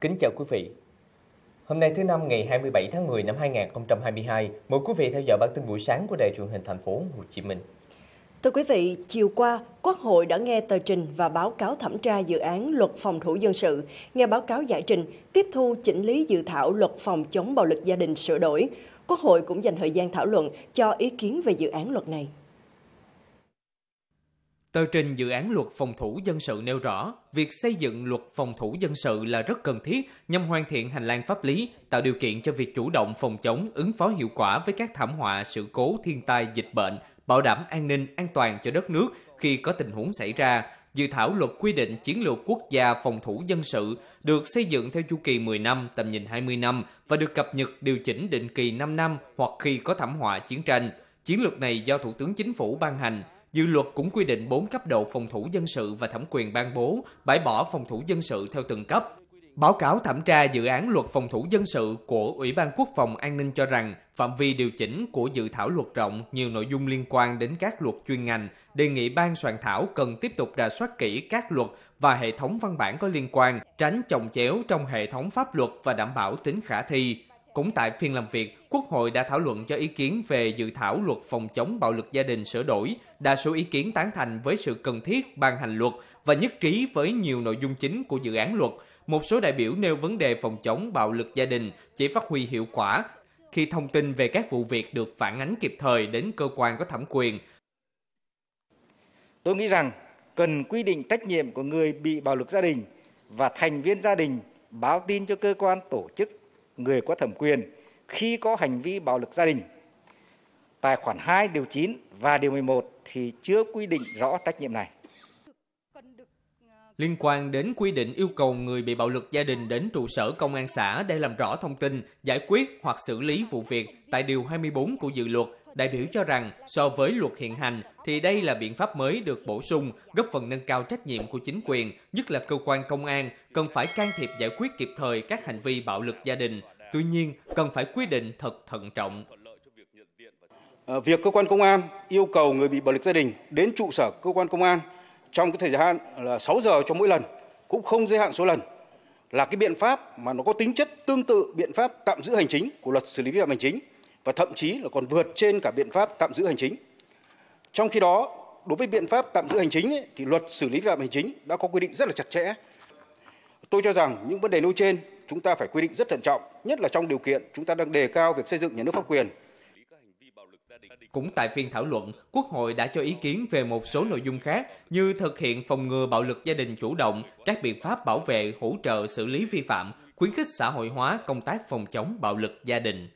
Kính chào quý vị. Hôm nay thứ năm ngày 27 tháng 10 năm 2022, mời quý vị theo dõi bản tin buổi sáng của Đài truyền hình thành phố Hồ Chí Minh. Thưa quý vị, chiều qua, Quốc hội đã nghe tờ trình và báo cáo thẩm tra dự án luật phòng thủ dân sự, nghe báo cáo giải trình, tiếp thu chỉnh lý dự thảo luật phòng chống bạo lực gia đình sửa đổi. Quốc hội cũng dành thời gian thảo luận cho ý kiến về dự án luật này. Tờ trình dự án luật phòng thủ dân sự nêu rõ, việc xây dựng luật phòng thủ dân sự là rất cần thiết nhằm hoàn thiện hành lang pháp lý, tạo điều kiện cho việc chủ động phòng chống, ứng phó hiệu quả với các thảm họa, sự cố, thiên tai, dịch bệnh, bảo đảm an ninh, an toàn cho đất nước khi có tình huống xảy ra. Dự thảo luật quy định chiến lược quốc gia phòng thủ dân sự được xây dựng theo chu kỳ 10 năm, tầm nhìn 20 năm và được cập nhật điều chỉnh định kỳ 5 năm hoặc khi có thảm họa chiến tranh. Chiến lược này do Thủ tướng Chính phủ ban hành, Dự luật cũng quy định 4 cấp độ phòng thủ dân sự và thẩm quyền ban bố, bãi bỏ phòng thủ dân sự theo từng cấp. Báo cáo thẩm tra dự án luật phòng thủ dân sự của Ủy ban Quốc phòng An ninh cho rằng phạm vi điều chỉnh của dự thảo luật rộng nhiều nội dung liên quan đến các luật chuyên ngành, đề nghị ban soạn thảo cần tiếp tục rà soát kỹ các luật và hệ thống văn bản có liên quan, tránh chồng chéo trong hệ thống pháp luật và đảm bảo tính khả thi. Cũng tại phiên làm việc, Quốc hội đã thảo luận cho ý kiến về dự thảo luật phòng chống bạo lực gia đình sửa đổi. Đa số ý kiến tán thành với sự cần thiết ban hành luật và nhất trí với nhiều nội dung chính của dự án luật. Một số đại biểu nêu vấn đề phòng chống bạo lực gia đình chỉ phát huy hiệu quả khi thông tin về các vụ việc được phản ánh kịp thời đến cơ quan có thẩm quyền. Tôi nghĩ rằng cần quy định trách nhiệm của người bị bạo lực gia đình và thành viên gia đình báo tin cho cơ quan tổ chức người có thẩm quyền khi có hành vi bạo lực gia đình. Tài khoản 2 điều 9 và điều 11 thì chưa quy định rõ trách nhiệm này. Liên quan đến quy định yêu cầu người bị bạo lực gia đình đến trụ sở công an xã để làm rõ thông tin, giải quyết hoặc xử lý vụ việc tại điều 24 của dự luật, đại biểu cho rằng so với luật hiện hành thì đây là biện pháp mới được bổ sung, góp phần nâng cao trách nhiệm của chính quyền, nhất là cơ quan công an, cần phải can thiệp giải quyết kịp thời các hành vi bạo lực gia đình. Tuy nhiên, cần phải quy định thật thận trọng. Ờ, việc cơ quan công an yêu cầu người bị bạo lực gia đình đến trụ sở cơ quan công an trong cái thời gian là 6 giờ cho mỗi lần, cũng không giới hạn số lần, là cái biện pháp mà nó có tính chất tương tự biện pháp tạm giữ hành chính của luật xử lý vi phạm hành chính và thậm chí là còn vượt trên cả biện pháp tạm giữ hành chính. Trong khi đó, đối với biện pháp tạm giữ hành chính ấy, thì luật xử lý vi phạm hành chính đã có quy định rất là chặt chẽ. Tôi cho rằng những vấn đề nêu trên chúng ta phải quy định rất thận trọng, nhất là trong điều kiện chúng ta đang đề cao việc xây dựng nhà nước pháp quyền. Cũng tại phiên thảo luận, Quốc hội đã cho ý kiến về một số nội dung khác như thực hiện phòng ngừa bạo lực gia đình chủ động, các biện pháp bảo vệ, hỗ trợ xử lý vi phạm, khuyến khích xã hội hóa công tác phòng chống bạo lực gia đình.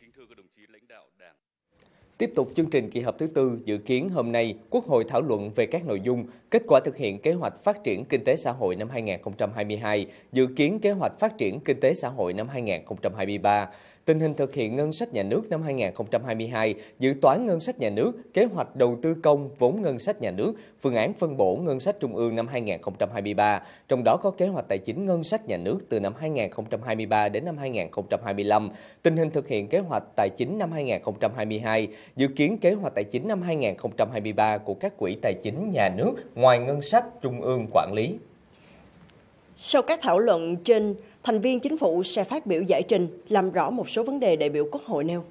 Tiếp tục chương trình kỳ họp thứ tư dự kiến hôm nay, Quốc hội thảo luận về các nội dung kết quả thực hiện kế hoạch phát triển kinh tế xã hội năm 2022, dự kiến kế hoạch phát triển kinh tế xã hội năm 2023, tình hình thực hiện ngân sách nhà nước năm 2022, dự toán ngân sách nhà nước, kế hoạch đầu tư công vốn ngân sách nhà nước, phương án phân bổ ngân sách trung ương năm 2023, trong đó có kế hoạch tài chính ngân sách nhà nước từ năm 2023 đến năm 2025, tình hình thực hiện kế hoạch tài chính năm 2022, dự kiến kế hoạch tài chính năm 2023 của các quỹ tài chính nhà nước ngoài ngân sách trung ương quản lý. Sau các thảo luận trên, thành viên chính phủ sẽ phát biểu giải trình, làm rõ một số vấn đề đại biểu Quốc hội nêu.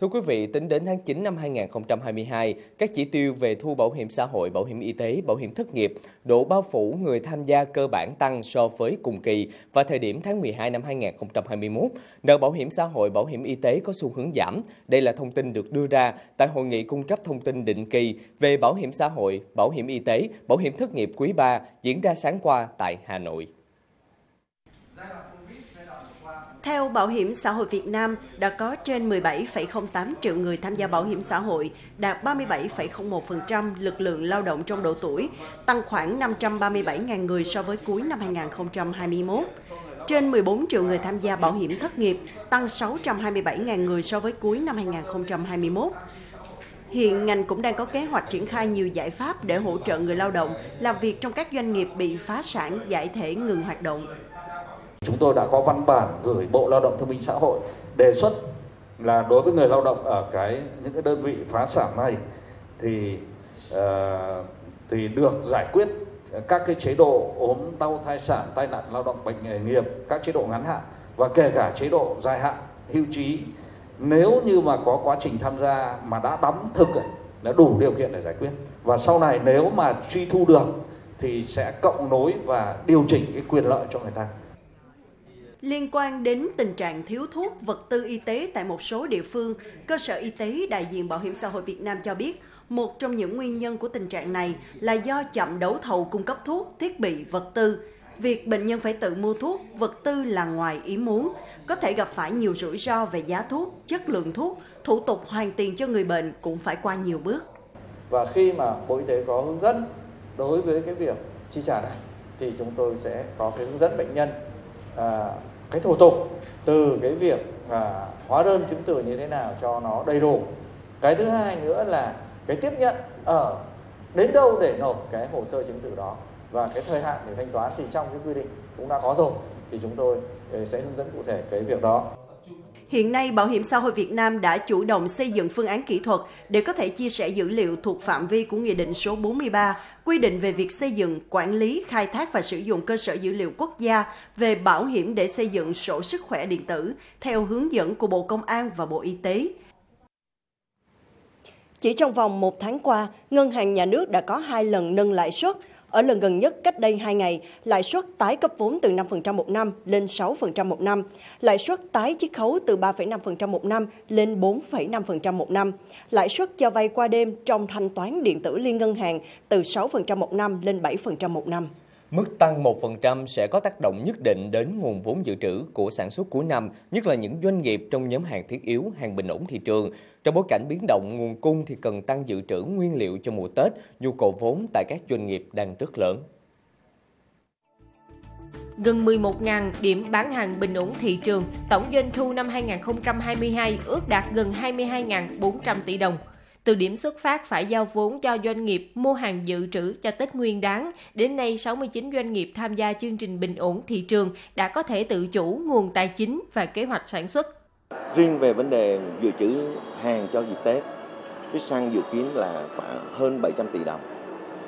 Thưa quý vị, tính đến tháng 9 năm 2022, các chỉ tiêu về thu bảo hiểm xã hội, bảo hiểm y tế, bảo hiểm thất nghiệp, độ bao phủ người tham gia cơ bản tăng so với cùng kỳ và thời điểm tháng 12 năm 2021. Nợ bảo hiểm xã hội, bảo hiểm y tế có xu hướng giảm. Đây là thông tin được đưa ra tại hội nghị cung cấp thông tin định kỳ về bảo hiểm xã hội, bảo hiểm y tế, bảo hiểm thất nghiệp quý 3 diễn ra sáng qua tại Hà Nội. Theo Bảo hiểm xã hội Việt Nam, đã có trên 17,08 triệu người tham gia bảo hiểm xã hội, đạt 37,01% lực lượng lao động trong độ tuổi, tăng khoảng 537.000 người so với cuối năm 2021. Trên 14 triệu người tham gia bảo hiểm thất nghiệp, tăng 627.000 người so với cuối năm 2021. Hiện ngành cũng đang có kế hoạch triển khai nhiều giải pháp để hỗ trợ người lao động làm việc trong các doanh nghiệp bị phá sản, giải thể ngừng hoạt động. Chúng tôi đã có văn bản gửi Bộ Lao động Thương binh Xã hội đề xuất là đối với người lao động ở cái những cái đơn vị phá sản này thì uh, thì được giải quyết các cái chế độ ốm đau thai sản tai nạn lao động bệnh nghề nghiệp các chế độ ngắn hạn và kể cả chế độ dài hạn hưu trí. Nếu như mà có quá trình tham gia mà đã đóng thực đã đủ điều kiện để giải quyết. Và sau này nếu mà truy thu được thì sẽ cộng nối và điều chỉnh cái quyền lợi cho người ta. Liên quan đến tình trạng thiếu thuốc, vật tư y tế tại một số địa phương, cơ sở y tế đại diện Bảo hiểm xã hội Việt Nam cho biết, một trong những nguyên nhân của tình trạng này là do chậm đấu thầu cung cấp thuốc, thiết bị, vật tư. Việc bệnh nhân phải tự mua thuốc, vật tư là ngoài ý muốn, có thể gặp phải nhiều rủi ro về giá thuốc, chất lượng thuốc, thủ tục hoàn tiền cho người bệnh cũng phải qua nhiều bước. Và khi mà Bộ Y tế có hướng dẫn đối với cái việc chi trả này thì chúng tôi sẽ có cái hướng dẫn bệnh nhân à, cái thủ tục từ cái việc à, hóa đơn chứng từ như thế nào cho nó đầy đủ. Cái thứ hai nữa là cái tiếp nhận ở đến đâu để nộp cái hồ sơ chứng từ đó. Và cái thời hạn để thanh toán thì trong cái quy định cũng đã có rồi thì chúng tôi ờ, sẽ hướng dẫn cụ thể cái việc đó. Hiện nay, Bảo hiểm xã hội Việt Nam đã chủ động xây dựng phương án kỹ thuật để có thể chia sẻ dữ liệu thuộc phạm vi của Nghị định số 43 quy định về việc xây dựng, quản lý, khai thác và sử dụng cơ sở dữ liệu quốc gia về bảo hiểm để xây dựng sổ sức khỏe điện tử theo hướng dẫn của Bộ Công an và Bộ Y tế. Chỉ trong vòng một tháng qua, Ngân hàng Nhà nước đã có hai lần nâng lãi suất, ở lần gần nhất cách đây 2 ngày, lãi suất tái cấp vốn từ 5% một năm lên 6% một năm, lãi suất tái chiết khấu từ 3,5% một năm lên 4,5% một năm, lãi suất cho vay qua đêm trong thanh toán điện tử liên ngân hàng từ 6% một năm lên 7% một năm. Mức tăng 1% sẽ có tác động nhất định đến nguồn vốn dự trữ của sản xuất cuối năm, nhất là những doanh nghiệp trong nhóm hàng thiết yếu, hàng bình ổn thị trường. Trong bối cảnh biến động nguồn cung thì cần tăng dự trữ nguyên liệu cho mùa Tết, nhu cầu vốn tại các doanh nghiệp đang rất lớn. Gần 11.000 điểm bán hàng bình ổn thị trường, tổng doanh thu năm 2022 ước đạt gần 22.400 tỷ đồng. Từ điểm xuất phát phải giao vốn cho doanh nghiệp mua hàng dự trữ cho Tết Nguyên đáng, đến nay 69 doanh nghiệp tham gia chương trình bình ổn thị trường đã có thể tự chủ nguồn tài chính và kế hoạch sản xuất. Riêng về vấn đề dự trữ hàng cho dịp Tết, cái xăng dự kiến là khoảng hơn 700 tỷ đồng.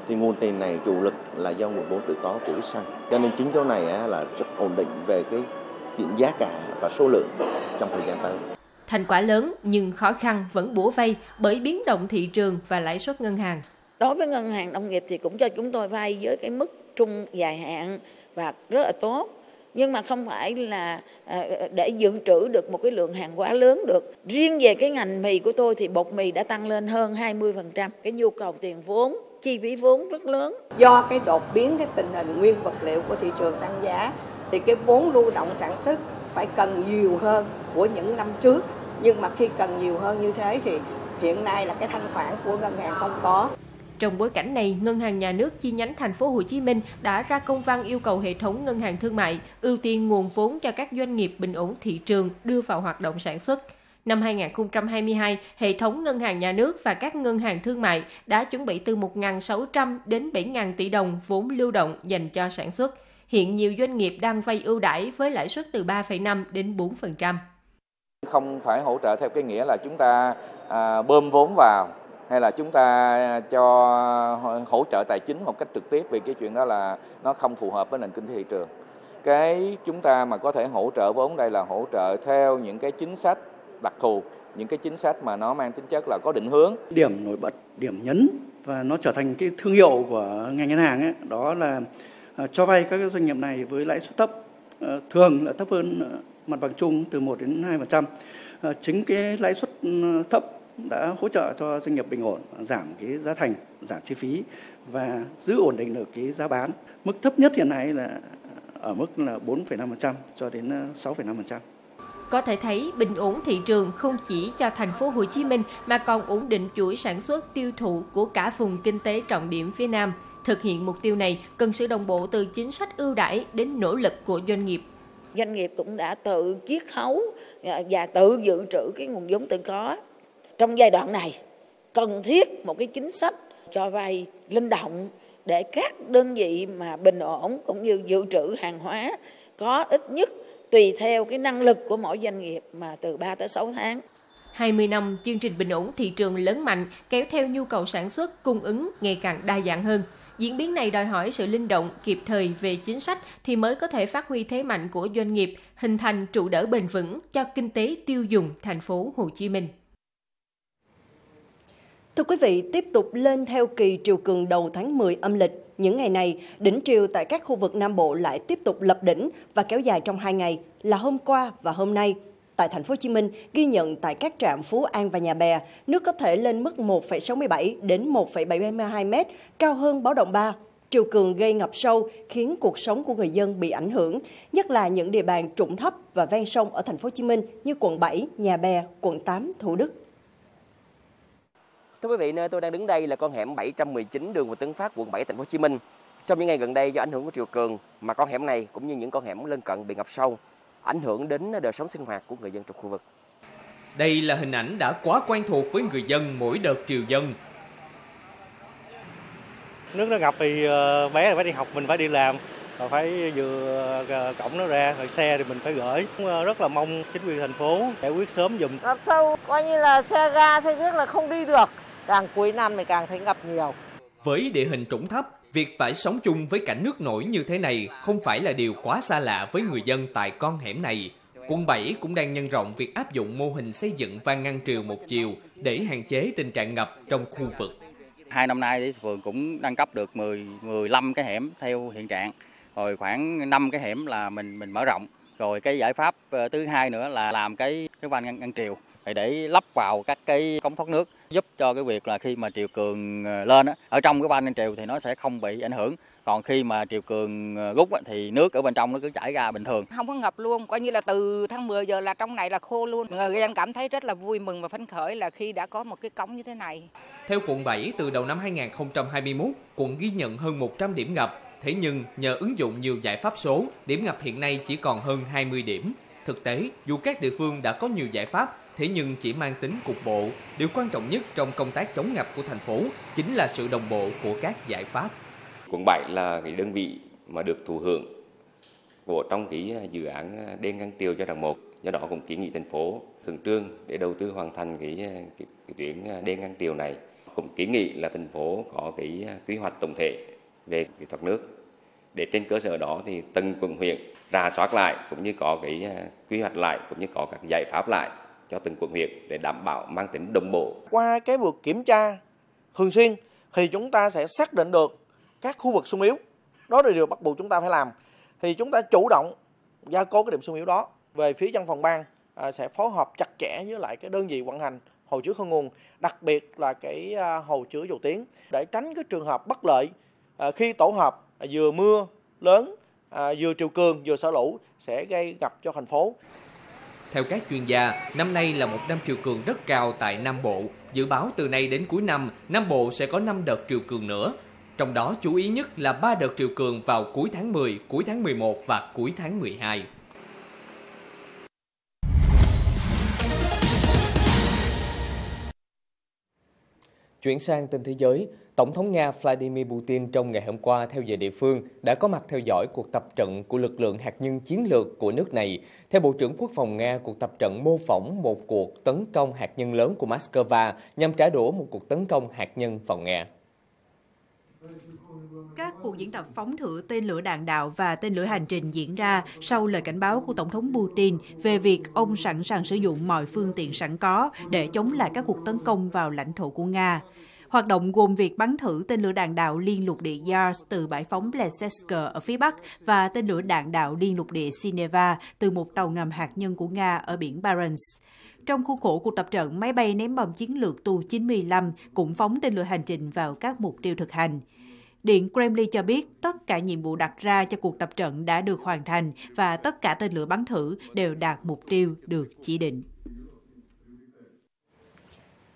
Thì nguồn tiền này chủ lực là do nguồn vốn tự có của xăng. Cho nên chính chỗ này là rất ổn định về cái chuyện giá cả và số lượng trong thời gian tới. Thành quả lớn nhưng khó khăn vẫn bủa vây bởi biến động thị trường và lãi suất ngân hàng. Đối với ngân hàng nông nghiệp thì cũng cho chúng tôi vay với cái mức trung dài hạn và rất là tốt nhưng mà không phải là à, để dự trữ được một cái lượng hàng quá lớn được. Riêng về cái ngành mì của tôi thì bột mì đã tăng lên hơn 20%. Cái nhu cầu tiền vốn, chi phí vốn rất lớn. Do cái đột biến cái tình hình nguyên vật liệu của thị trường tăng giá thì cái vốn lưu động sản xuất phải cần nhiều hơn của những năm trước nhưng mà khi cần nhiều hơn như thế thì hiện nay là cái thanh khoản của ngân hàng không có. Trong bối cảnh này, Ngân hàng Nhà nước chi nhánh thành phố Hồ Chí Minh đã ra công văn yêu cầu hệ thống ngân hàng thương mại ưu tiên nguồn vốn cho các doanh nghiệp bình ổn thị trường đưa vào hoạt động sản xuất. Năm 2022, hệ thống ngân hàng nhà nước và các ngân hàng thương mại đã chuẩn bị từ 1.600 đến 7.000 tỷ đồng vốn lưu động dành cho sản xuất. Hiện nhiều doanh nghiệp đang vay ưu đãi với lãi suất từ 3,5 đến 4%. Không phải hỗ trợ theo cái nghĩa là chúng ta à, bơm vốn vào hay là chúng ta cho hỗ trợ tài chính một cách trực tiếp vì cái chuyện đó là nó không phù hợp với nền kinh tế thị trường. Cái chúng ta mà có thể hỗ trợ vốn đây là hỗ trợ theo những cái chính sách đặc thù, những cái chính sách mà nó mang tính chất là có định hướng. Điểm nổi bật, điểm nhấn và nó trở thành cái thương hiệu của ngành ngân hàng ấy, đó là à, cho vay các doanh nghiệp này với lãi suất thấp, ờ, thường là thấp hơn ờ, mặt bằng chung từ 1 đến 2%. Ờ, chính cái lãi suất ừ, thấp đã hỗ trợ cho doanh nghiệp bình ổn giảm cái giá thành, giảm chi phí và giữ ổn định được cái giá bán. Mức thấp nhất hiện nay là ở mức là 4,5% cho đến ờ, 6,5%. Có thể thấy bình ổn thị trường không chỉ cho thành phố Hồ Chí Minh mà còn ổn định chuỗi sản xuất tiêu thụ của cả vùng kinh tế trọng điểm phía Nam. Thực hiện mục tiêu này cần sự đồng bộ từ chính sách ưu đãi đến nỗ lực của doanh nghiệp doanh nghiệp cũng đã tự chiết khấu và tự dự trữ cái nguồn vốn tự có trong giai đoạn này, cần thiết một cái chính sách cho vay linh động để các đơn vị mà bình ổn cũng như dự trữ hàng hóa có ít nhất tùy theo cái năng lực của mỗi doanh nghiệp mà từ 3 tới 6 tháng. 20 năm chương trình bình ổn thị trường lớn mạnh kéo theo nhu cầu sản xuất, cung ứng ngày càng đa dạng hơn. Diễn biến này đòi hỏi sự linh động, kịp thời về chính sách thì mới có thể phát huy thế mạnh của doanh nghiệp, hình thành trụ đỡ bền vững cho kinh tế tiêu dùng thành phố Hồ Chí Minh. Thưa quý vị, tiếp tục lên theo kỳ triều cường đầu tháng 10 âm lịch. Những ngày này, đỉnh triều tại các khu vực Nam Bộ lại tiếp tục lập đỉnh và kéo dài trong hai ngày là hôm qua và hôm nay. Tại thành phố Hồ Chí Minh, ghi nhận tại các trạm Phú An và Nhà Bè, nước có thể lên mức 1,67 đến 1,72 m, cao hơn báo động 3. Triều cường gây ngập sâu khiến cuộc sống của người dân bị ảnh hưởng, nhất là những địa bàn trũng thấp và ven sông ở thành phố Hồ Chí Minh như quận 7, Nhà Bè, quận 8, Thủ Đức. Thưa quý vị, nơi tôi đang đứng đây là con hẻm 719 đường Hồ Tấn Phát, quận 7, thành phố Hồ Chí Minh. Trong những ngày gần đây do ảnh hưởng của triều cường mà con hẻm này cũng như những con hẻm lân cận bị ngập sâu, ảnh hưởng đến đời sống sinh hoạt của người dân trong khu vực. Đây là hình ảnh đã quá quen thuộc với người dân mỗi đợt triều dân. Nước nó ngập thì ờ, bé phải đi học, mình phải đi làm, rồi phải vừa ờ, cổng nó ra, rồi xe thì mình phải gửi. Ờ, rất là mong chính quyền thành phố giải quyết sớm dùm. Ngập sâu, coi như là xe ga, xe buýt là không đi được. Càng cuối năm thì càng thấy ngập nhiều. Với địa hình trũng thấp, việc phải sống chung với cảnh nước nổi như thế này không phải là điều quá xa lạ với người dân tại con hẻm này. Quận 7 cũng đang nhân rộng việc áp dụng mô hình xây dựng van ngăn triều một chiều để hạn chế tình trạng ngập trong khu vực. Hai năm nay thì phường cũng nâng cấp được 10 15 cái hẻm theo hiện trạng. Rồi khoảng 5 cái hẻm là mình mình mở rộng. Rồi cái giải pháp ờ, thứ hai nữa là làm cái cái van ngăn, ngăn triều để lắp vào các cái cống thoát nước giúp cho cái việc là khi mà triều cường ờ, lên á, ở trong cái van ngăn triều thì nó sẽ không bị ảnh hưởng. Còn khi mà triều cường ờ, rút thì nước ở bên trong nó cứ chảy ra bình thường. Không có ngập luôn coi như là từ tháng 10 giờ là trong này là khô luôn. Người dân cảm thấy rất là vui mừng và phấn khởi là khi đã có một cái cống như thế này. Theo quận 7 từ đầu năm 2021 quận ghi nhận hơn 100 điểm ngập thế nhưng nhờ ứng dụng nhiều giải pháp số điểm ngập hiện nay chỉ còn hơn 20 điểm thực tế dù các địa phương đã có nhiều giải pháp thế nhưng chỉ mang tính cục bộ điều quan trọng nhất trong công tác chống ngập của thành phố chính là sự đồng bộ của các giải pháp Quận 7 là cái đơn vị mà được thụ hưởng của trong cái à, dự án à, đê ngăn triều giai đoạn 1. Do đó cũng kiến nghị thành phố khẩn trương để đầu tư hoàn thành cái, à, cái, cái tuyến đê ngăn triều này. Cũng kiến nghị là thành phố có cái quy hoạch tổng thể về kỹ thuật nước. Để trên cơ sở đó thì từng quận huyện rà soát lại cũng như có cái à, quy hoạch lại cũng như có các giải pháp lại cho từng quận huyện để đảm bảo mang tính đồng bộ. Qua cái việc kiểm tra thường xuyên thì chúng ta sẽ xác định được các khu vực sung yếu. Đó là điều bắt buộc chúng ta phải làm. Thì chúng ta chủ động gia cố cái điểm sung yếu đó. Về phía văn phòng ban à, sẽ phối hợp chặt chẽ với lại cái đơn vị vận hành hồ chứa khơi nguồn đặc biệt là cái à, hồ chứa dầu tiếng để tránh cái trường hợp bất lợi À, khi tổ hợp à, vừa mưa lớn à, vừa triều cường vừa xả lũ sẽ gây ngập cho thành phố theo các chuyên gia, năm nay là một năm triều cường rất cao tại Nam Bộ. Dự báo từ nay đến cuối năm, Nam Bộ sẽ có 5 đợt triều cường nữa. Trong đó chú ý nhất là 3 đợt triều cường vào cuối tháng 10, cuối tháng 11 và cuối tháng 12. Chuyển sang tin thế giới, Tổng thống Nga Vladimir Putin trong ngày hôm qua theo giờ địa phương đã có mặt theo dõi cuộc tập trận của lực lượng hạt nhân chiến lược của nước này. Theo Bộ trưởng Quốc phòng Nga, cuộc tập trận mô phỏng một cuộc tấn công hạt nhân lớn của Moscow nhằm trả đũa một cuộc tấn công hạt nhân vào Nga. Các cuộc diễn tập phóng thử tên lửa đạn đạo và tên lửa hành trình diễn ra sau lời cảnh báo của Tổng thống Putin về việc ông sẵn sàng sử dụng mọi phương tiện sẵn có để chống lại các cuộc tấn công vào lãnh thổ của Nga. Hoạt động gồm việc bắn thử tên lửa đạn đạo liên lục địa Yars từ bãi phóng Plesetsk ở phía Bắc và tên lửa đạn đạo liên lục địa Sineva từ một tàu ngầm hạt nhân của Nga ở biển Barents. Trong khuôn khổ cuộc tập trận, máy bay ném bom chiến lược Tu-95 cũng phóng tên lửa hành trình vào các mục tiêu thực hành. Điện Kremlin cho biết tất cả nhiệm vụ đặt ra cho cuộc tập trận đã được hoàn thành và tất cả tên lửa bắn thử đều đạt mục tiêu được chỉ định.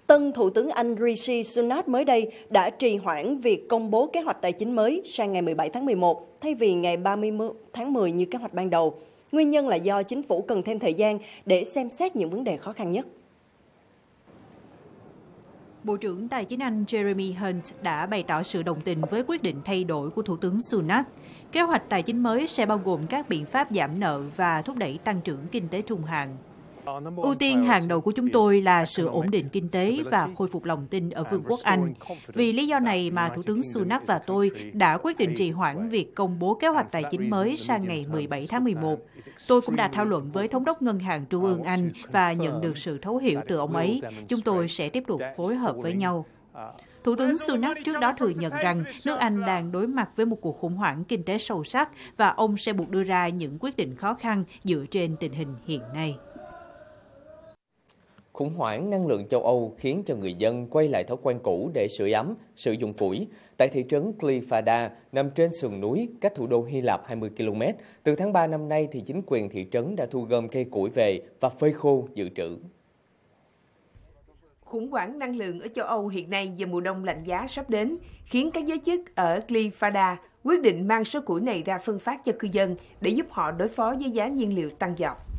Tân Thủ tướng Anh Rishi Sunak mới đây đã trì hoãn việc công bố kế hoạch tài chính mới sang ngày 17 tháng 11 thay vì ngày 30 tháng 10 như kế hoạch ban đầu. Nguyên nhân là do chính phủ cần thêm thời gian để xem xét những vấn đề khó khăn nhất. Bộ trưởng Tài chính Anh Jeremy Hunt đã bày tỏ sự đồng tình với quyết định thay đổi của Thủ tướng Sunak. Kế hoạch tài chính mới sẽ bao gồm các biện pháp giảm nợ và thúc đẩy tăng trưởng kinh tế trung hạn. Ưu tiên hàng đầu của chúng tôi là sự ổn định kinh tế và khôi phục lòng tin ở Vương quốc Anh. Vì lý do này mà Thủ tướng Sunak và tôi đã quyết định trì hoãn việc công bố kế hoạch tài chính mới sang ngày 17 tháng 11. Tôi cũng đã thảo luận với Thống đốc Ngân hàng Trung ương Anh và nhận được sự thấu hiểu từ ông ấy. Chúng tôi sẽ tiếp tục phối hợp với nhau. Thủ tướng Sunak trước đó thừa nhận rằng nước Anh đang đối mặt với một cuộc khủng hoảng kinh tế sâu sắc và ông sẽ buộc đưa ra những quyết định khó khăn dựa trên tình hình hiện nay. Khủng hoảng năng lượng châu Âu khiến cho người dân quay lại thói quen cũ để sưởi ấm, sử dụng củi. Tại thị trấn Glyfada nằm trên sườn núi, cách thủ đô Hy Lạp 20 km, từ tháng 3 năm nay thì chính quyền thị trấn đã thu gom cây củi về và phơi khô dự trữ. Khủng hoảng năng lượng ở châu Âu hiện nay do mùa đông lạnh giá sắp đến, khiến các giới chức ở Glyfada quyết định mang số củi này ra phân phát cho cư dân để giúp họ đối phó với giá nhiên liệu tăng dọc.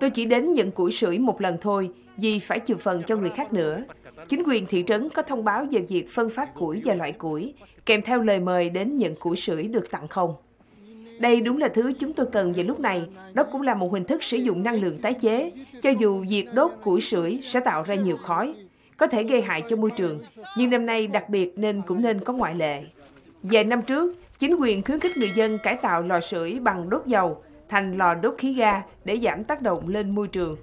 Tôi chỉ đến nhận củi sưởi một lần thôi, vì phải chừa phần cho người khác nữa. Chính quyền thị trấn có thông báo về việc phân phát củi và loại củi, kèm theo lời mời đến nhận củi sưởi được tặng không. Đây đúng là thứ chúng tôi cần vào lúc này. Đó cũng là một hình thức sử dụng năng lượng tái chế, cho dù việc đốt củi sưởi sẽ tạo ra nhiều khói, có thể gây hại cho môi trường, nhưng năm nay đặc biệt nên cũng nên có ngoại lệ. Vài năm trước, chính quyền khuyến khích người dân cải tạo lò sưởi bằng đốt dầu thành lò đốt khí ga để giảm tác động lên môi trường.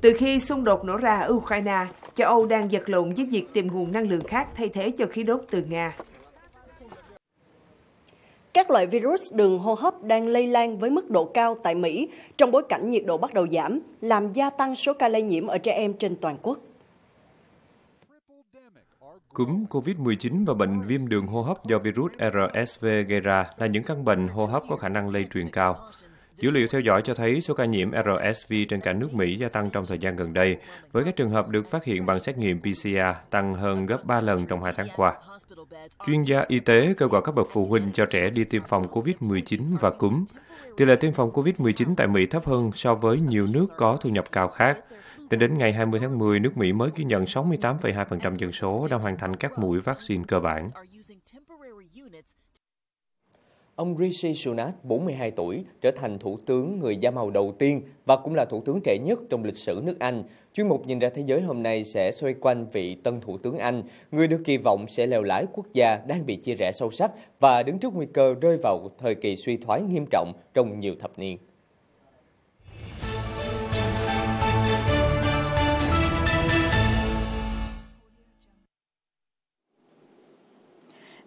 Từ khi xung đột nổ ra ở Ukraine, châu Âu đang vật lộn với việc tìm nguồn năng lượng khác thay thế cho khí đốt từ Nga. Các loại virus đường hô hấp đang lây lan với mức độ cao tại Mỹ trong bối cảnh nhiệt độ bắt đầu giảm, làm gia tăng số ca lây nhiễm ở trẻ em trên toàn quốc. Cúm COVID-19 và bệnh viêm đường hô hấp do virus RSV gây ra là những căn bệnh hô hấp có khả năng lây truyền cao. Dữ liệu theo dõi cho thấy số ca nhiễm RSV trên cả nước Mỹ gia tăng trong thời gian gần đây, với các trường hợp được phát hiện bằng xét nghiệm PCR tăng hơn gấp 3 lần trong hai tháng qua. Chuyên gia y tế kêu gọi các bậc phụ huynh cho trẻ đi tiêm phòng COVID-19 và cúm. Tỷ lệ tiêm phòng COVID-19 tại Mỹ thấp hơn so với nhiều nước có thu nhập cao khác. Tính đến ngày 20 tháng 10, nước Mỹ mới ghi nhận 68,2% dân số đã hoàn thành các mũi vaccine cơ bản. Ông Rishi Sunak, 42 tuổi, trở thành thủ tướng người da màu đầu tiên và cũng là thủ tướng trẻ nhất trong lịch sử nước Anh. Chuyên mục Nhìn ra thế giới hôm nay sẽ xoay quanh vị tân thủ tướng Anh, người được kỳ vọng sẽ lèo lái quốc gia đang bị chia rẽ sâu sắc và đứng trước nguy cơ rơi vào thời kỳ suy thoái nghiêm trọng trong nhiều thập niên.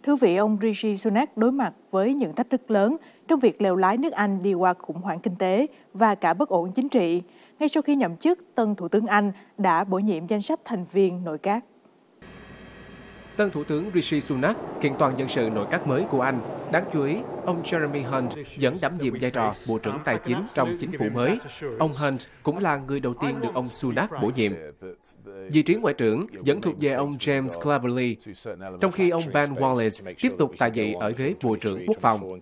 Thưa vị ông Rishi Sunak đối mặt với những thách thức lớn trong việc lèo lái nước Anh đi qua khủng hoảng kinh tế và cả bất ổn chính trị. Ngay sau khi nhậm chức, tân Thủ tướng Anh đã bổ nhiệm danh sách thành viên nội các. Tân Thủ tướng Rishi Sunak kiện toàn nhân sự nội các mới của Anh. Đáng chú ý, ông Jeremy Hunt vẫn đảm nhiệm vai trò Bộ trưởng Tài chính trong chính phủ mới. Ông Hunt cũng là người đầu tiên được ông Sunak bổ nhiệm. Vị trí ngoại trưởng vẫn thuộc về ông James Cleverly, trong khi ông Ben Wallace tiếp tục tại vị ở ghế Bộ trưởng Quốc phòng.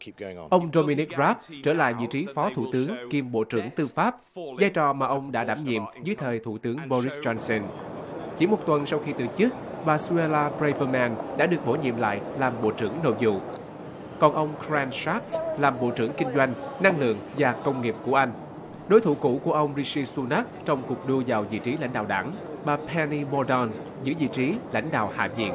Ông Dominic Raab trở lại vị trí Phó Thủ tướng kiêm Bộ trưởng Tư pháp, vai trò mà ông đã đảm nhiệm dưới thời Thủ tướng Boris Johnson. Chỉ một tuần sau khi từ chức, bà Suella Braverman đã được bổ nhiệm lại làm Bộ trưởng Nội vụ. Còn ông Grant Shapps làm Bộ trưởng Kinh doanh, Năng lượng và Công nghiệp của Anh. Đối thủ cũ của ông Rishi Sunak trong cuộc đua vào vị trí lãnh đạo đảng, bà Penny Mordaunt giữ vị trí lãnh đạo Hạ viện.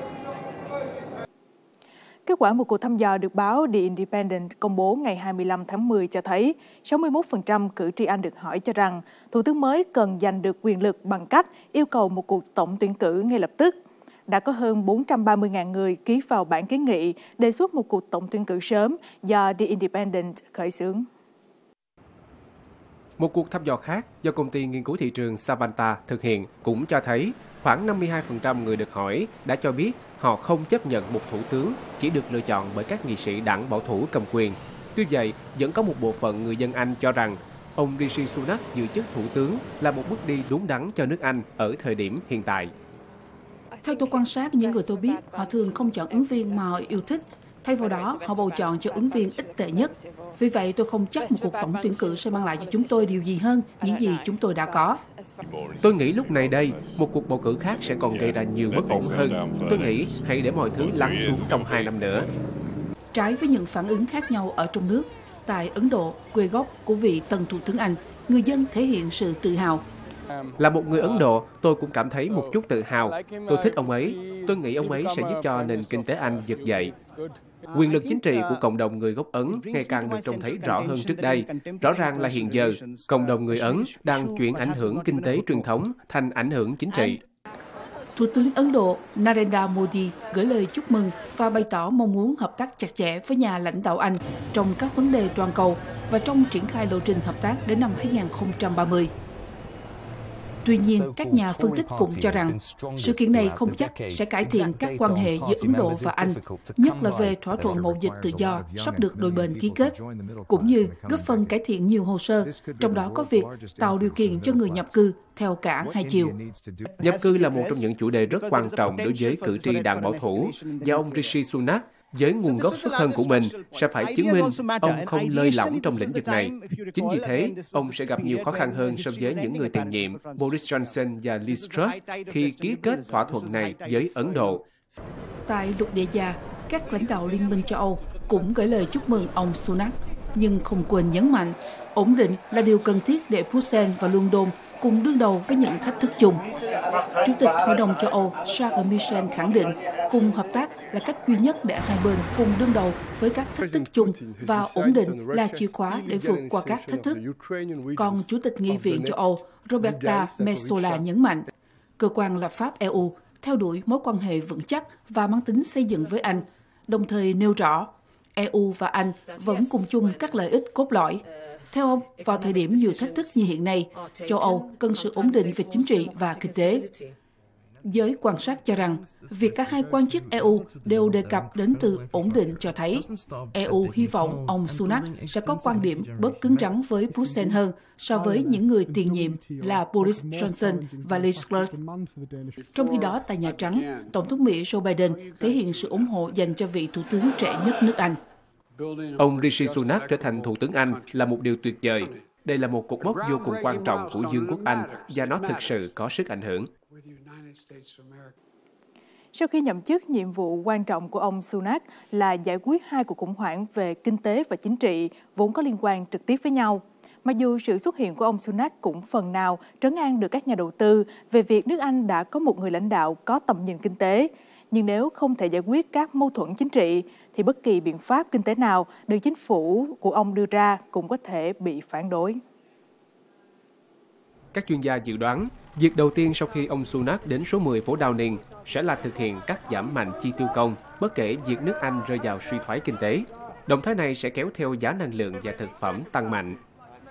Kết quả một cuộc thăm dò được báo The Independent công bố ngày 25 tháng 10 cho thấy 61% cử tri Anh được hỏi cho rằng Thủ tướng mới cần giành được quyền lực bằng cách yêu cầu một cuộc tổng tuyển cử ngay lập tức. Đã có hơn 430.000 người ký vào bản kiến nghị đề xuất một cuộc tổng tuyển cử sớm do The Independent khởi xướng. Một cuộc thăm dò khác do công ty nghiên cứu thị trường Savanta thực hiện cũng cho thấy khoảng 52% người được hỏi đã cho biết họ không chấp nhận một thủ tướng chỉ được lựa chọn bởi các nghị sĩ đảng bảo thủ cầm quyền. Tuy vậy, vẫn có một bộ phận người dân Anh cho rằng ông Rishi Sunak giữ chức thủ tướng là một bước đi đúng đắn cho nước Anh ở thời điểm hiện tại. Theo tôi quan sát những người tôi biết, họ thường không chọn ứng viên mà họ yêu thích. Thay vào đó, họ bầu chọn cho ứng viên ít tệ nhất. Vì vậy, tôi không chắc một cuộc tổng tuyển cử sẽ mang lại cho chúng tôi điều gì hơn những gì chúng tôi đã có. Tôi nghĩ lúc này đây, một cuộc bầu cử khác sẽ còn gây ra nhiều bất ổn hơn. Tôi nghĩ hãy để mọi thứ lắng xuống trong hai năm nữa. Trái với những phản ứng khác nhau ở trong nước, tại Ấn Độ, quê gốc của vị tân thủ tướng Anh, người dân thể hiện sự tự hào. Là một người Ấn Độ, tôi cũng cảm thấy một chút tự hào. Tôi thích ông ấy. Tôi nghĩ ông ấy sẽ giúp cho nền kinh tế Anh giật dậy. Quyền lực chính trị của cộng đồng người gốc Ấn ngày càng được trông thấy rõ hơn trước đây. Rõ ràng là hiện giờ, cộng đồng người Ấn đang chuyển ảnh hưởng kinh tế truyền thống thành ảnh hưởng chính trị. Thủ tướng Ấn Độ Narendra Modi gửi lời chúc mừng và bày tỏ mong muốn hợp tác chặt chẽ với nhà lãnh đạo Anh trong các vấn đề toàn cầu và trong triển khai lộ trình hợp tác đến năm 2030. Tuy nhiên, các nhà phân tích cũng cho rằng sự kiện này không chắc sẽ cải thiện các quan hệ giữa Ấn Độ và Anh, nhất là về thỏa thuận mậu dịch tự do sắp được đôi bên ký kết, cũng như góp phần cải thiện nhiều hồ sơ, trong đó có việc tạo điều kiện cho người nhập cư theo cả hai chiều. Nhập cư là một trong những chủ đề rất quan trọng đối với cử tri đảng bảo thủ, và ông Rishi Sunak với nguồn gốc xuất thân của mình sẽ phải chứng minh ông không lơi lỏng trong lĩnh vực này. Chính vì thế, ông sẽ gặp nhiều khó khăn hơn so với những người tiền nhiệm Boris Johnson và Liz Truss khi ký kết thỏa thuận này với Ấn Độ. Tại lục địa già, các lãnh đạo Liên minh châu Âu cũng gửi lời chúc mừng ông Sunak, nhưng không quên nhấn mạnh ổn định là điều cần thiết để Brussels và London cùng đương đầu với những thách thức chung. Chủ tịch Hội đồng châu Âu Charles Michel khẳng định cùng hợp tác là cách duy nhất để hai bên cùng đương đầu với các thách thức chung và ổn định là chìa khóa để vượt qua các thách thức. Còn Chủ tịch Nghị viện châu Âu Roberta Metsola nhấn mạnh, cơ quan lập pháp EU theo đuổi mối quan hệ vững chắc và mang tính xây dựng với Anh, đồng thời nêu rõ EU và Anh vẫn cùng chung các lợi ích cốt lõi theo ông, vào thời điểm nhiều thách thức như hiện nay, châu Âu cần sự ổn định về chính trị và kinh tế. Giới quan sát cho rằng, việc cả hai quan chức EU đều đề cập đến từ ổn định cho thấy EU hy vọng ông Sunak sẽ có quan điểm bớt cứng rắn với Bruxelles hơn so với những người tiền nhiệm là Boris Johnson và Liz Truss. Trong khi đó, tại Nhà Trắng, Tổng thống Mỹ Joe Biden thể hiện sự ủng hộ dành cho vị thủ tướng trẻ nhất nước Anh. Ông Rishi Sunak trở thành Thủ tướng Anh là một điều tuyệt vời. Đây là một cột mốc vô cùng quan trọng của Dương quốc Anh và nó thực sự có sức ảnh hưởng. Sau khi nhậm chức, nhiệm vụ quan trọng của ông Sunak là giải quyết hai cuộc khủng hoảng về kinh tế và chính trị vốn có liên quan trực tiếp với nhau. Mặc dù sự xuất hiện của ông Sunak cũng phần nào trấn an được các nhà đầu tư về việc nước Anh đã có một người lãnh đạo có tầm nhìn kinh tế, nhưng nếu không thể giải quyết các mâu thuẫn chính trị, thì bất kỳ biện pháp kinh tế nào được chính phủ của ông đưa ra cũng có thể bị phản đối. Các chuyên gia dự đoán, việc đầu tiên sau khi ông Sunak đến số 10 phố Downing sẽ là thực hiện cắt giảm mạnh chi tiêu công, bất kể việc nước Anh rơi vào suy thoái kinh tế. Động thái này sẽ kéo theo giá năng lượng và thực phẩm tăng mạnh.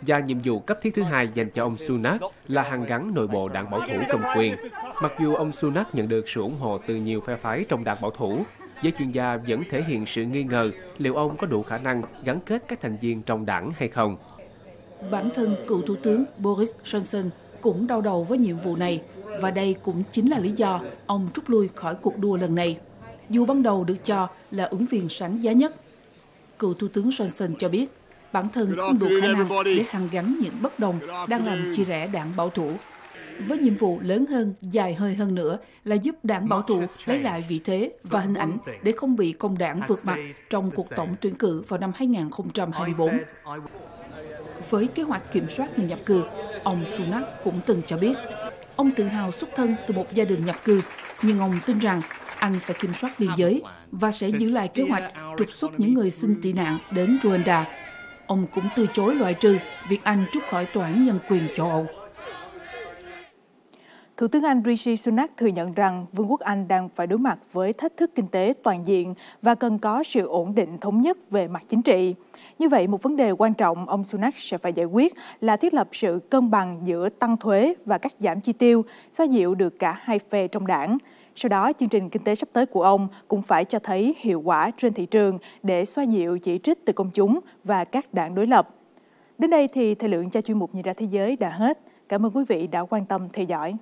Và nhiệm vụ cấp thiết thứ hai dành cho ông Sunak là hàn gắn nội bộ đảng bảo thủ cầm quyền. Mặc dù ông Sunak nhận được sự ủng hộ từ nhiều phe phái trong đảng bảo thủ, giới chuyên gia vẫn thể hiện sự nghi ngờ liệu ông có đủ khả năng gắn kết các thành viên trong đảng hay không. Bản thân cựu Thủ tướng Boris Johnson cũng đau đầu với nhiệm vụ này và đây cũng chính là lý do ông rút lui khỏi cuộc đua lần này. Dù ban đầu được cho là ứng viên sáng giá nhất, cựu Thủ tướng Johnson cho biết bản thân không đủ khả năng để hàn gắn những bất đồng đang làm chia rẽ đảng bảo thủ với nhiệm vụ lớn hơn, dài hơi hơn nữa là giúp đảng bảo thủ lấy lại vị thế và hình ảnh để không bị công đảng vượt mặt trong cuộc tổng tuyển cử vào năm 2024. Với kế hoạch kiểm soát người nhập cư, ông Sunak cũng từng cho biết, ông tự hào xuất thân từ một gia đình nhập cư, nhưng ông tin rằng anh phải kiểm soát biên giới và sẽ giữ lại kế hoạch trục xuất những người xin tị nạn đến Rwanda. Ông cũng từ chối loại trừ việc Anh rút khỏi tòa án nhân quyền châu Âu. Thủ tướng Anh Rishi Sunak thừa nhận rằng Vương quốc Anh đang phải đối mặt với thách thức kinh tế toàn diện và cần có sự ổn định thống nhất về mặt chính trị. Như vậy, một vấn đề quan trọng ông Sunak sẽ phải giải quyết là thiết lập sự cân bằng giữa tăng thuế và cắt giảm chi tiêu, xoa dịu được cả hai phe trong đảng. Sau đó, chương trình kinh tế sắp tới của ông cũng phải cho thấy hiệu quả trên thị trường để xoa dịu chỉ trích từ công chúng và các đảng đối lập. Đến đây thì thời lượng cho chuyên mục Nhìn ra thế giới đã hết. Cảm ơn quý vị đã quan tâm theo dõi.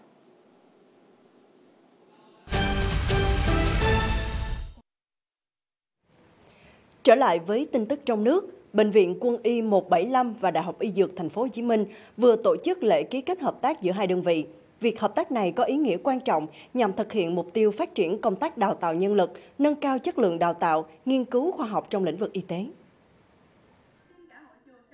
Trở lại với tin tức trong nước, Bệnh viện Quân y 175 và Đại học Y Dược Thành phố Hồ Chí Minh vừa tổ chức lễ ký kết hợp tác giữa hai đơn vị. Việc hợp tác này có ý nghĩa quan trọng nhằm thực hiện mục tiêu phát triển công tác đào tạo nhân lực, nâng cao chất lượng đào tạo, nghiên cứu khoa học trong lĩnh vực y tế.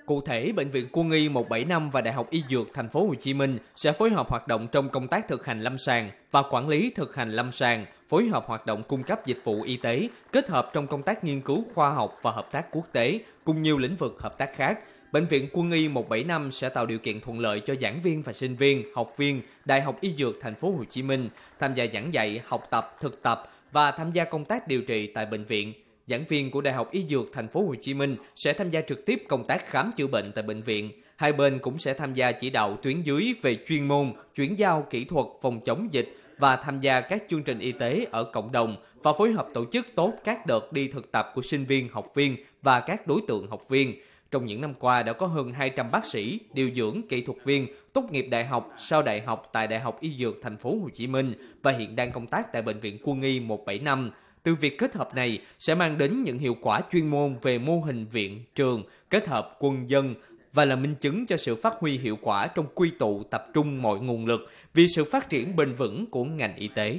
Cụ thể, bệnh viện Quân y 175 và Đại học Y Dược Thành phố Hồ Chí Minh sẽ phối hợp hoạt động trong công tác thực hành lâm sàng và quản lý thực hành lâm sàng, phối hợp hoạt động cung cấp dịch vụ y tế, kết hợp trong công tác nghiên cứu khoa học và hợp tác quốc tế cùng nhiều lĩnh vực hợp tác khác. Bệnh viện Quân y 175 sẽ tạo điều kiện thuận lợi cho giảng viên và sinh viên, học viên Đại học Y Dược Thành phố Hồ Chí Minh tham gia giảng dạy, học tập, thực tập và tham gia công tác điều trị tại bệnh viện giảng viên của Đại học Y Dược Thành phố Hồ Chí Minh sẽ tham gia trực tiếp công tác khám chữa bệnh tại bệnh viện. Hai bên cũng sẽ tham gia chỉ đạo tuyến dưới về chuyên môn, chuyển giao kỹ thuật phòng chống dịch và tham gia các chương trình y tế ở cộng đồng và phối hợp tổ chức tốt các đợt đi thực tập của sinh viên, học viên và các đối tượng học viên. Trong những năm qua đã có hơn 200 bác sĩ, điều dưỡng, kỹ thuật viên tốt nghiệp đại học, sau đại học tại Đại học Y Dược Thành phố Hồ Chí Minh và hiện đang công tác tại bệnh viện Quân y 175 từ việc kết hợp này sẽ mang đến những hiệu quả chuyên môn về mô hình viện, trường, kết hợp quân dân và là minh chứng cho sự phát huy hiệu quả trong quy tụ tập trung mọi nguồn lực vì sự phát triển bền vững của ngành y tế.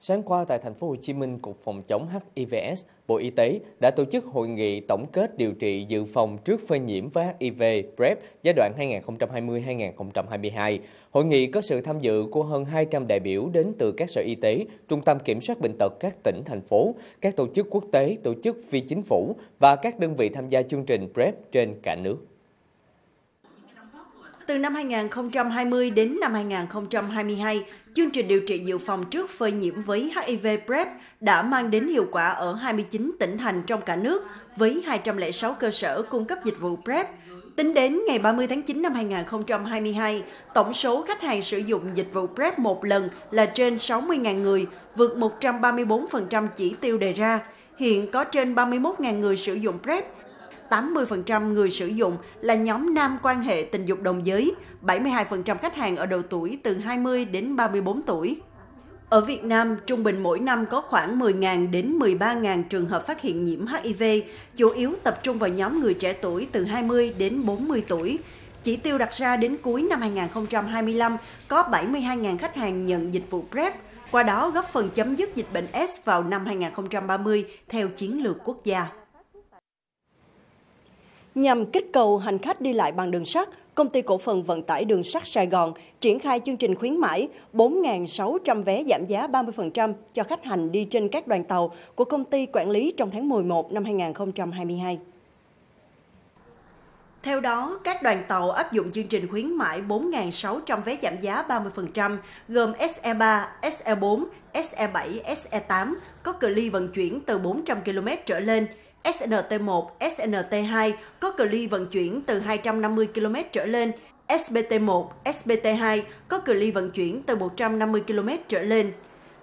Sáng qua tại thành phố Hồ Chí Minh, Cục Phòng chống HIVS, Bộ Y tế đã tổ chức hội nghị tổng kết điều trị dự phòng trước phơi nhiễm với HIV PrEP giai đoạn 2020-2022. Hội nghị có sự tham dự của hơn 200 đại biểu đến từ các sở y tế, trung tâm kiểm soát bệnh tật các tỉnh, thành phố, các tổ chức quốc tế, tổ chức phi chính phủ và các đơn vị tham gia chương trình PrEP trên cả nước. Từ năm 2020 đến năm 2022, chương trình điều trị dự phòng trước phơi nhiễm với HIV PrEP đã mang đến hiệu quả ở 29 tỉnh thành trong cả nước với 206 cơ sở cung cấp dịch vụ PrEP. Tính đến ngày 30 tháng 9 năm 2022, tổng số khách hàng sử dụng dịch vụ PrEP một lần là trên 60.000 người, vượt 134% chỉ tiêu đề ra. Hiện có trên 31.000 người sử dụng PrEP, 80% người sử dụng là nhóm nam quan hệ tình dục đồng giới, 72% khách hàng ở độ tuổi từ 20 đến 34 tuổi. Ở Việt Nam, trung bình mỗi năm có khoảng 10.000 đến 13.000 trường hợp phát hiện nhiễm HIV, chủ yếu tập trung vào nhóm người trẻ tuổi từ 20 đến 40 tuổi. Chỉ tiêu đặt ra đến cuối năm 2025 có 72.000 khách hàng nhận dịch vụ PrEP, qua đó góp phần chấm dứt dịch bệnh S vào năm 2030 theo chiến lược quốc gia. Nhằm kích cầu hành khách đi lại bằng đường sắt, Công ty cổ phần vận tải đường sắt Sài Gòn triển khai chương trình khuyến mãi 4.600 vé giảm giá 30% cho khách hành đi trên các đoàn tàu của công ty quản lý trong tháng 11 năm 2022. Theo đó, các đoàn tàu áp dụng chương trình khuyến mãi 4.600 vé giảm giá 30%, gồm SE3, SE4, SE7, SE8, có cự ly vận chuyển từ 400 km trở lên, SNT1, SNT2 có cự ly vận chuyển từ 250 km trở lên, SBT1, SBT2 có cự ly vận chuyển từ 150 km trở lên.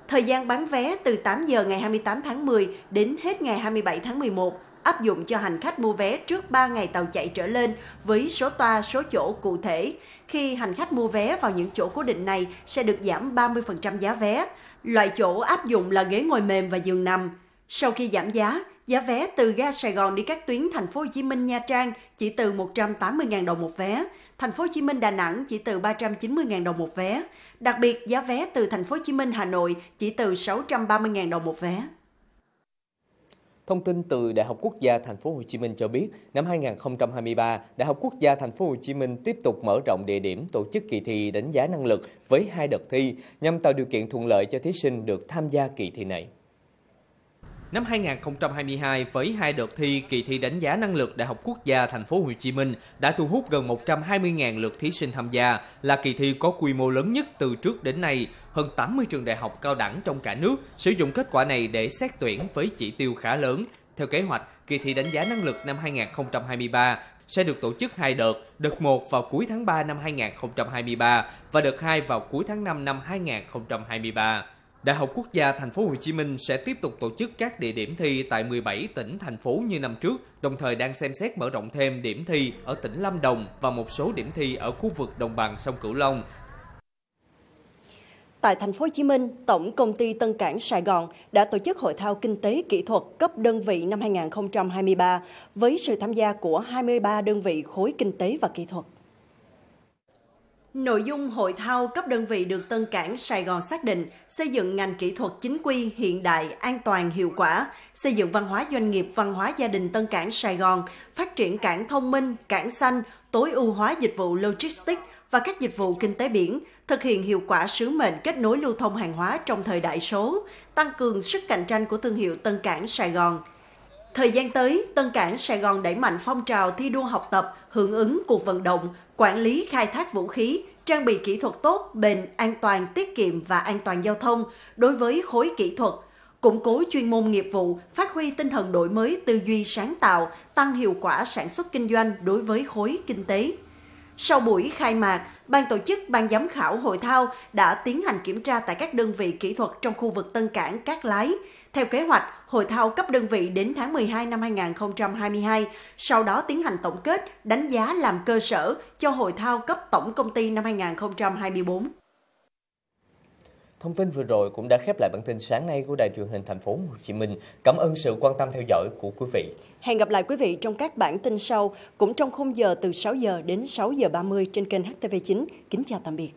Thời gian bán vé từ 8 giờ ngày 28 tháng 10 đến hết ngày 27 tháng 11 áp dụng cho hành khách mua vé trước 3 ngày tàu chạy trở lên với số toa, số chỗ cụ thể. Khi hành khách mua vé vào những chỗ cố định này sẽ được giảm 30% giá vé. Loại chỗ áp dụng là ghế ngồi mềm và giường nằm. Sau khi giảm giá, Giá vé từ ga Sài Gòn đi các tuyến thành phố Hồ Chí Minh Nha Trang chỉ từ 180.000 đồng một vé, thành phố Hồ Chí Minh Đà Nẵng chỉ từ 390.000 đồng một vé. Đặc biệt giá vé từ thành phố Hồ Chí Minh Hà Nội chỉ từ 630.000 đồng một vé. Thông tin từ Đại học Quốc gia Thành phố Hồ Chí Minh cho biết, năm 2023, Đại học Quốc gia Thành phố Hồ Chí Minh tiếp tục mở rộng địa điểm tổ chức kỳ thi đánh giá năng lực với hai đợt thi nhằm tạo điều kiện thuận lợi cho thí sinh được tham gia kỳ thi này. Năm 2022 với hai đợt thi kỳ thi đánh giá năng lực Đại học Quốc gia Thành phố Hồ Chí Minh đã thu hút gần 120.000 lượt thí sinh tham gia, là kỳ thi có quy mô lớn nhất từ trước đến nay. Hơn 80 trường đại học cao đẳng trong cả nước sử dụng kết quả này để xét tuyển với chỉ tiêu khá lớn. Theo kế hoạch, kỳ thi đánh giá năng lực năm 2023 sẽ được tổ chức hai đợt, đợt 1 vào cuối tháng 3 năm 2023 và đợt 2 vào cuối tháng 5 năm 2023. Đại học Quốc gia Thành phố Hồ Chí Minh sẽ tiếp tục tổ chức các địa điểm thi tại 17 tỉnh thành phố như năm trước, đồng thời đang xem xét mở rộng thêm điểm thi ở tỉnh Lâm Đồng và một số điểm thi ở khu vực đồng bằng sông Cửu Long. Tại thành phố Hồ Chí Minh, Tổng công ty Tân Cảng Sài Gòn đã tổ chức hội thao kinh tế kỹ thuật cấp đơn vị năm 2023 với sự tham gia của 23 đơn vị khối kinh tế và kỹ thuật. Nội dung hội thao cấp đơn vị được Tân Cảng Sài Gòn xác định xây dựng ngành kỹ thuật chính quy, hiện đại, an toàn, hiệu quả, xây dựng văn hóa doanh nghiệp, văn hóa gia đình Tân Cảng Sài Gòn, phát triển cảng thông minh, cảng xanh, tối ưu hóa dịch vụ logistics và các dịch vụ kinh tế biển, thực hiện hiệu quả sứ mệnh kết nối lưu thông hàng hóa trong thời đại số, tăng cường sức cạnh tranh của thương hiệu Tân Cảng Sài Gòn. Thời gian tới, Tân Cảng Sài Gòn đẩy mạnh phong trào thi đua học tập, hưởng ứng cuộc vận động, quản lý khai thác vũ khí, trang bị kỹ thuật tốt, bền, an toàn, tiết kiệm và an toàn giao thông đối với khối kỹ thuật, củng cố chuyên môn nghiệp vụ, phát huy tinh thần đổi mới tư duy sáng tạo, tăng hiệu quả sản xuất kinh doanh đối với khối kinh tế. Sau buổi khai mạc, ban tổ chức ban giám khảo hội thao đã tiến hành kiểm tra tại các đơn vị kỹ thuật trong khu vực Tân Cảng Cát Lái. Theo kế hoạch, hội thao cấp đơn vị đến tháng 12 năm 2022, sau đó tiến hành tổng kết, đánh giá làm cơ sở cho hội thao cấp tổng công ty năm 2024. Thông tin vừa rồi cũng đã khép lại bản tin sáng nay của Đài truyền hình thành phố Hồ Chí Minh. Cảm ơn sự quan tâm theo dõi của quý vị. Hẹn gặp lại quý vị trong các bản tin sau, cũng trong khung giờ từ 6 giờ đến 6 giờ 30 trên kênh HTV9. Kính chào tạm biệt.